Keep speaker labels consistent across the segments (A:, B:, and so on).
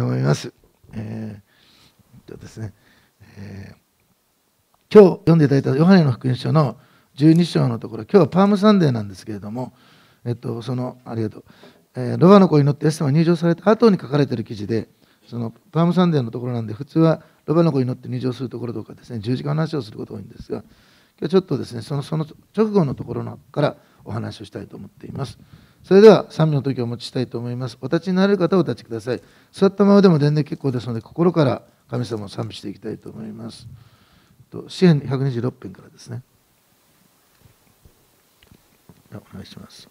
A: 思います。えー、とですね、えー、今日読んでいただいたヨハネの福音書の12章のところ、今日は Palm Sunday なんですけれども、えっと、その、ありがとう、えー、ロバの子に乗ってイエス様が入場された後に書かれている記事で、その Palm Sunday のところなんで、普通はロバの子に乗って入場するところとかですね、十字架の話をすることが多いんですが、今日ちょっとですね、そのその直後のところからお話をしたいと思っています。それでは賛美の時をお持ちしたいと思います。お立ちになれる方はお立ちください。座ったままでも全然結構ですので、心から神様を賛美していきたいと思います。詩篇126編からですね。お願いします。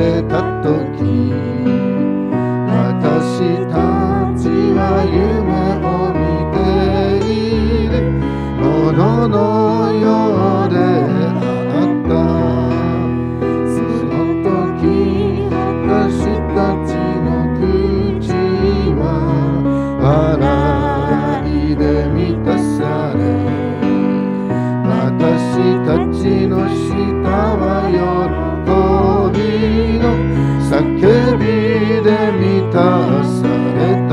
A: れたと叫びで満たされた。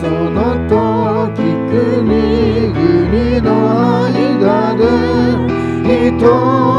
A: その時国々の間で人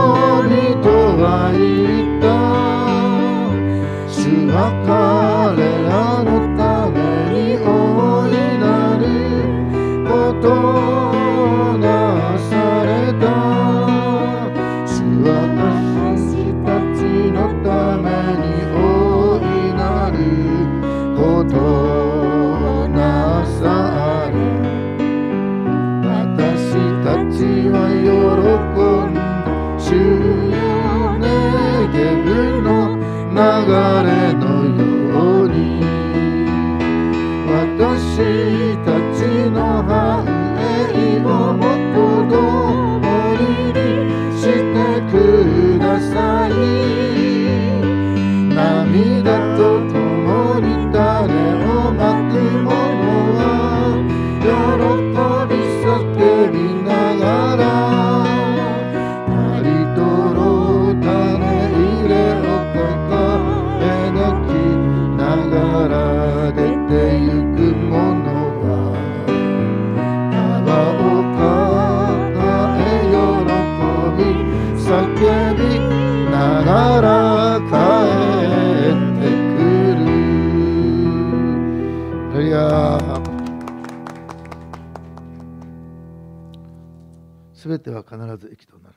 A: すべては必ず益となる。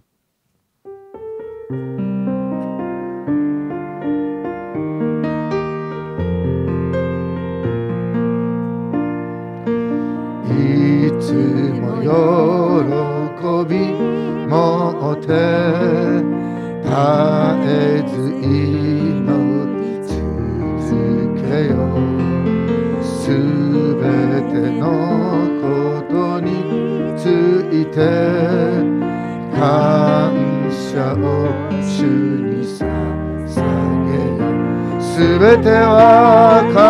A: いつも喜び持って絶えず祈て感謝を主に捧げよすべては必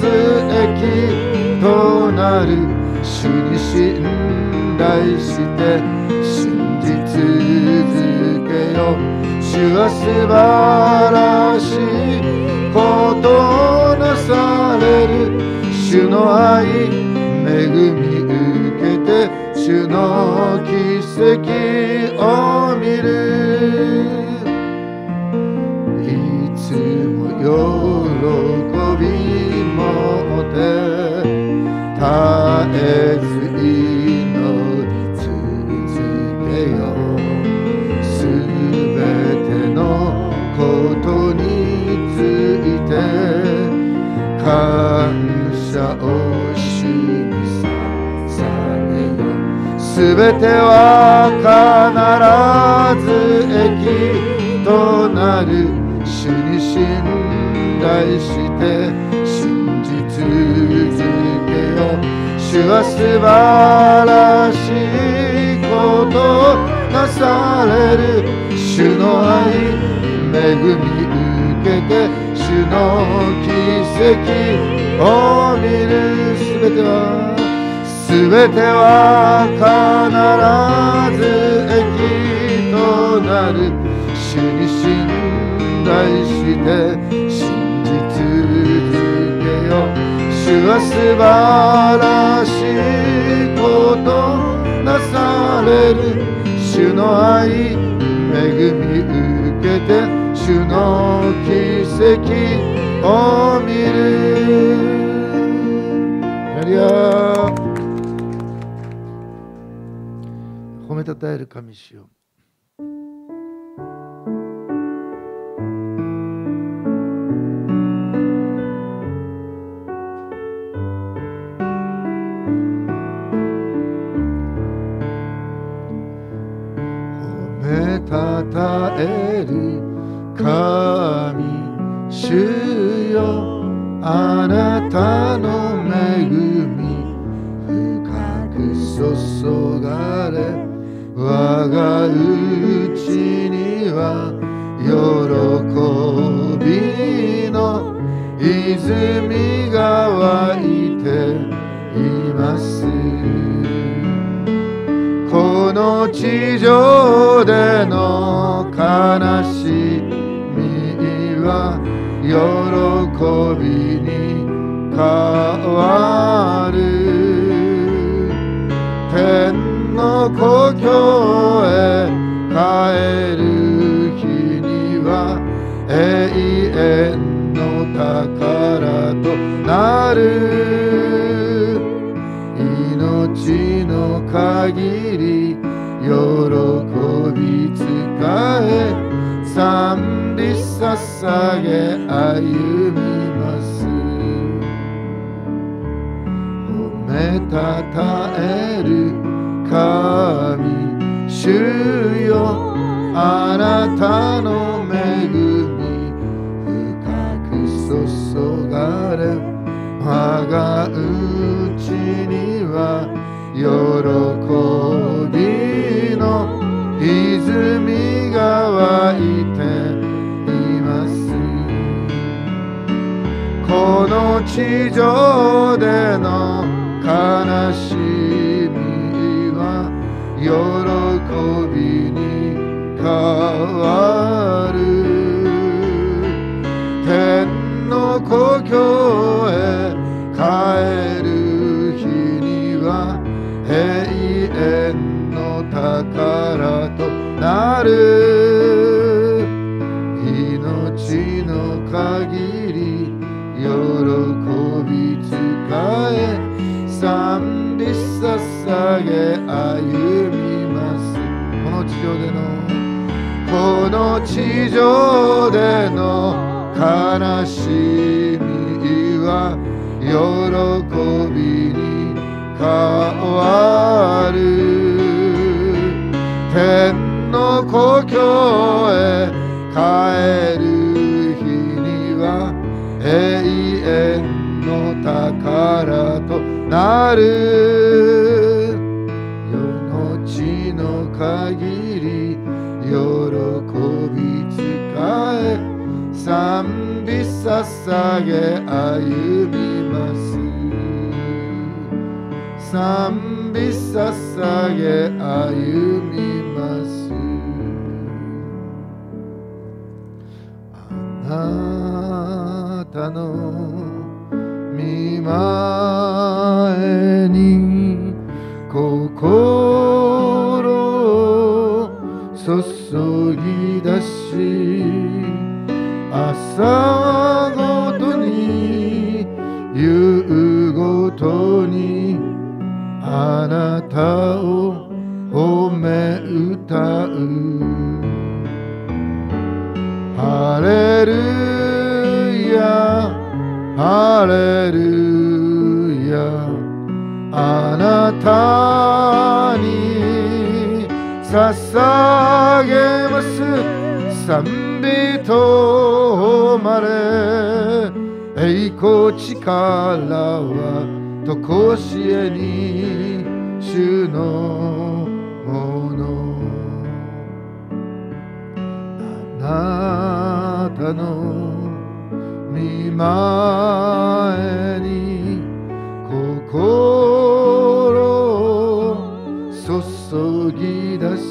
A: ず益となる主に信頼して信じ続けよ主は素晴らしいことなされる主の愛恵み主の奇跡を見る。いつも喜びべては必ず益となる主に信頼して信じ続けよう主は素晴らしいことなされる主主の愛恵み受けて主の奇跡を見るすべてはすべては必ず益となる。主に信頼して信じ続けよ。主は素晴らしいことなされる。主の愛恵み受けて主の奇跡を見る。やめたたえる神主よたたえる神主よ。あなたの恵み深く注がれ。我がうちには喜びの泉が湧いています。この地上での悲しみは喜びに変わる。故郷へ帰る日には永遠の宝となる。命の限り喜び使え賛美捧げ歩みます。褒めたたえる神主よあなたの恵み深く注がれ我がうちには喜びの泉が湧いています。この地上での悲しみ喜びに変わる。天の故郷へ帰る日には永遠の宝となる。命の限り喜び使え。捧げ歩みます。この地上でのこの地上での悲しみは喜びに変わる。天の故郷へ帰る日には永遠の宝となる。捧げ歩みます。賛美捧げ歩みます。あなたの見前にあなたを褒め歌う。ハレルヤハレルヤあなたに捧げます。賛美とまれ栄光力はとこしえに主のもの。あなたの見前に心を注ぎ出し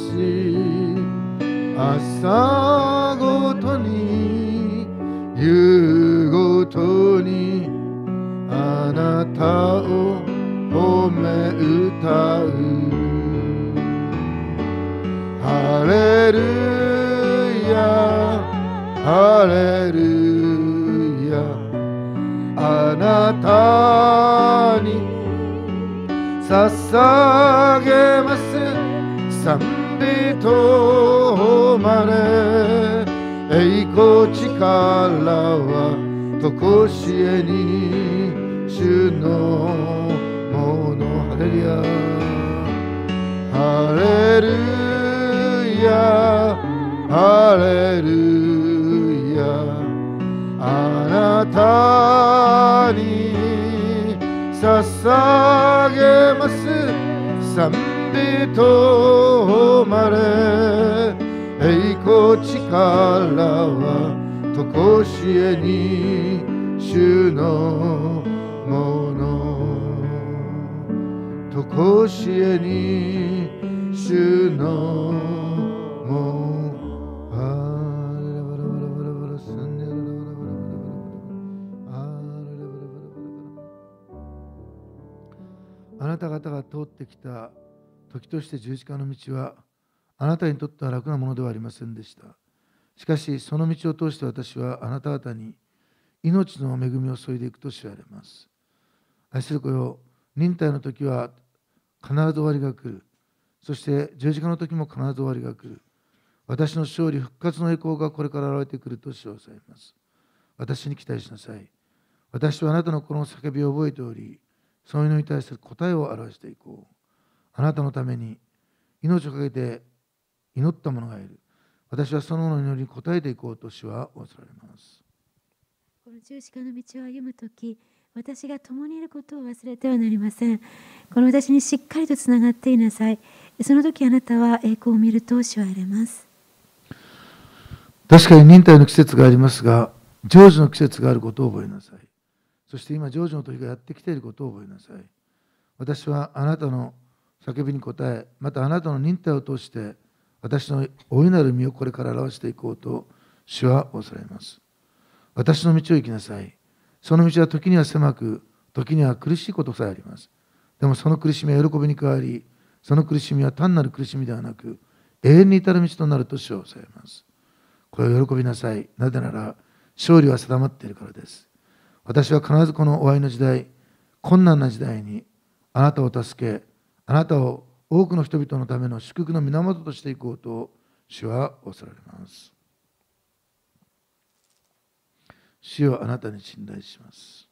A: 朝ごとに夕ごとにあなたを褒め歌う。ハレルヤ。ハレルヤ。あなたに捧げます。賛美とまれ。栄光力はとこしえに主のものレルヤハレルヤハレルヤあなたに捧げます。賛美とまれ。栄光力はとこしえに。主のとこしえに主のもあなた方が通ってきた時として十字架の道はあなたにとっては楽なものではありませんでした。しかしその道を通して私はあなた方に命の恵みを注いでいくと知られます。愛する子よ、忍耐の時は必ず終わりが来る。そして十字架の時も必ず終わりが来る。私の勝利、復活の栄光がこれから現れてくると主をされます。私に期待しなさい。私はあなたのこの叫びを覚えており、その祈りに対する答えを表していこう。あなたのために命をかけて祈った者がいる。私はその祈りに応えていこうと主は仰せられます。
B: この十字架の道を歩むとき、私が共にいることを忘れてはなりません。この私にしっかりとつながっていなさい。その時あなたは栄光を見ると主は言われます。
A: 確かに忍耐の季節がありますが、成就の季節があることを覚えなさい。そして今、成就の時がやってきていることを覚えなさい。私はあなたの叫びに応え、またあなたの忍耐を通して、私の大いなる身をこれから表していこうと、主は仰せられます。私の道を行きなさい。その道は時には狭く、時には苦しいことさえあります。でもその苦しみは喜びに変わり、その苦しみは単なる苦しみではなく、永遠に至る道となると主は仰せられます。これを喜びなさい。なぜなら、勝利は定まっているからです。私は必ずこの終わりの時代、困難な時代に、あなたを助け、あなたを多くの人々のための祝福の源としていこうと、主は仰せられます。主をあなたに信頼します。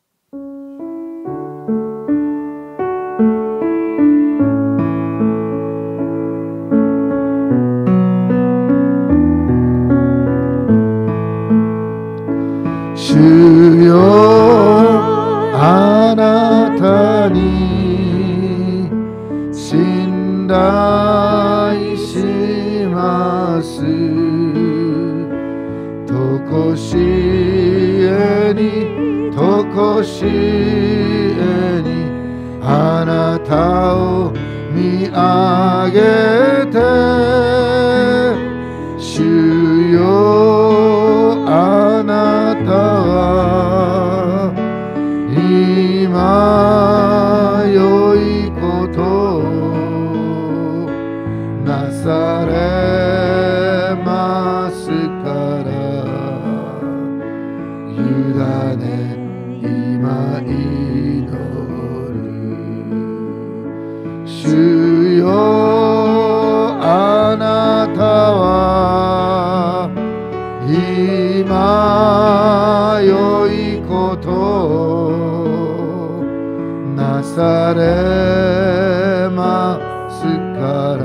A: なされますから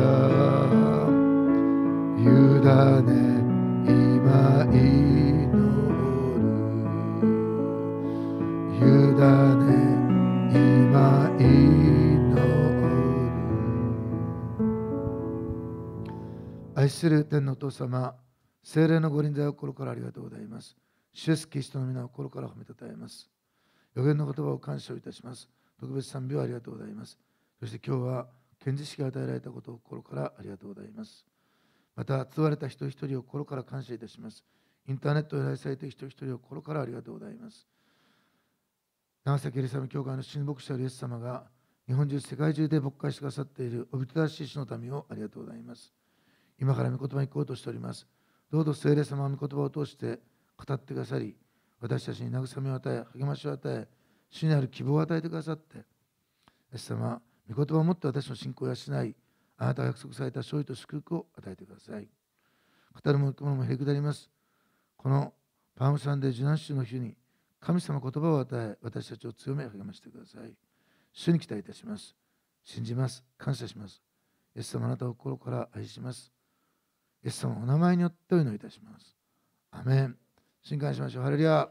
A: 委ね今祈る委ね今祈る愛する天のお父様聖霊のご臨在を心からありがとうございます。主イエスキリストの皆を心から褒めたたえます。予言の言葉を感謝いたします。特別賛美をありがとうございます。そして今日は検事式が与えられたことを心からありがとうございます。また、集われた人一人を心から感謝いたします。インターネットで愛されている人一人を心からありがとうございます。長崎エリサム教会の新牧師であるイエス様が日本中、世界中で牧会してくださっているおびただしい主の民をありがとうございます。今から御言葉に行こうとしております。どうぞ聖霊様の御言葉を通して語ってくださり、私たちに慰めを与え、励ましを与え、主にある希望を与えてくださって、イエス様、御言葉を持って私の信仰を養い、あなたが約束された勝利と祝福を与えてください。語るものもへりくだります。このパームサンデー受難週の日に、神様言葉を与え、私たちを強め励ましてください。主に期待いたします。信じます。感謝します。イエス様あなたを心から愛します。イエス様お名前によってお祈りいたします。アメン。信感しましょう。ハレルヤ。